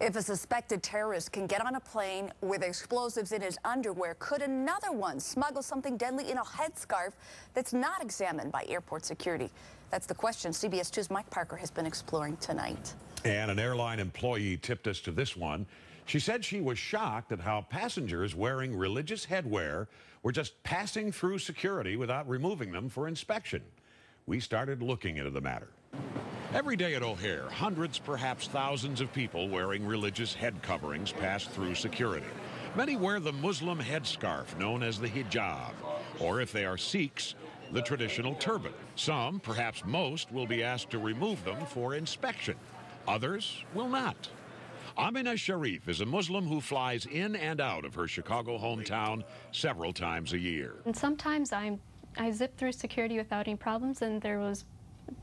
If a suspected terrorist can get on a plane with explosives in his underwear, could another one smuggle something deadly in a headscarf that's not examined by airport security? That's the question CBS 2's Mike Parker has been exploring tonight. And an airline employee tipped us to this one. She said she was shocked at how passengers wearing religious headwear were just passing through security without removing them for inspection. We started looking into the matter. Every day at O'Hare, hundreds, perhaps thousands of people wearing religious head coverings pass through security. Many wear the Muslim headscarf known as the hijab, or if they are Sikhs, the traditional turban. Some, perhaps most, will be asked to remove them for inspection. Others will not. Amina Sharif is a Muslim who flies in and out of her Chicago hometown several times a year. And sometimes I'm, I zip through security without any problems, and there was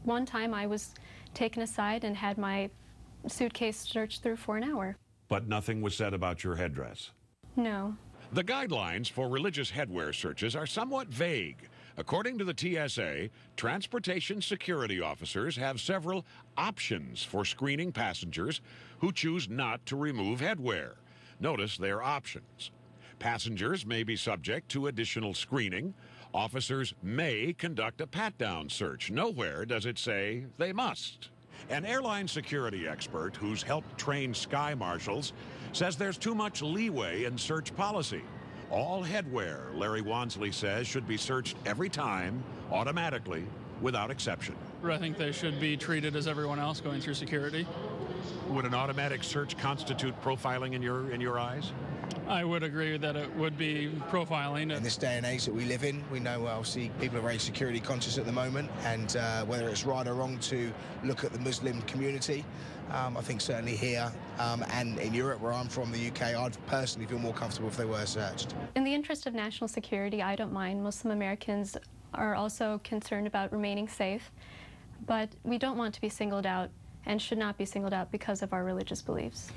one time I was taken aside and had my suitcase searched through for an hour. But nothing was said about your headdress. No. The guidelines for religious headwear searches are somewhat vague. According to the TSA, transportation security officers have several options for screening passengers who choose not to remove headwear. Notice their options. Passengers may be subject to additional screening. Officers may conduct a pat-down search. Nowhere does it say they must. An airline security expert who's helped train sky marshals says there's too much leeway in search policy. All headwear, Larry Wansley says, should be searched every time, automatically, without exception. I think they should be treated as everyone else going through security. Would an automatic search constitute profiling in your in your eyes? I would agree that it would be profiling. In this day and age that we live in, we know obviously people are very security conscious at the moment, and uh, whether it's right or wrong to look at the Muslim community, um, I think certainly here um, and in Europe, where I'm from, the UK, I'd personally feel more comfortable if they were searched. In the interest of national security, I don't mind. Muslim Americans are also concerned about remaining safe, but we don't want to be singled out and should not be singled out because of our religious beliefs.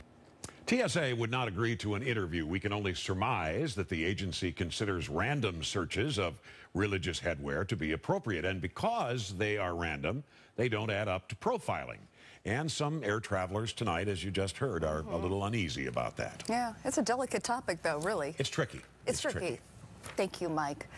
TSA would not agree to an interview. We can only surmise that the agency considers random searches of religious headwear to be appropriate. And because they are random, they don't add up to profiling. And some air travelers tonight, as you just heard, are mm -hmm. a little uneasy about that. Yeah, it's a delicate topic, though, really. It's tricky. It's, it's tricky. tricky. Thank you, Mike.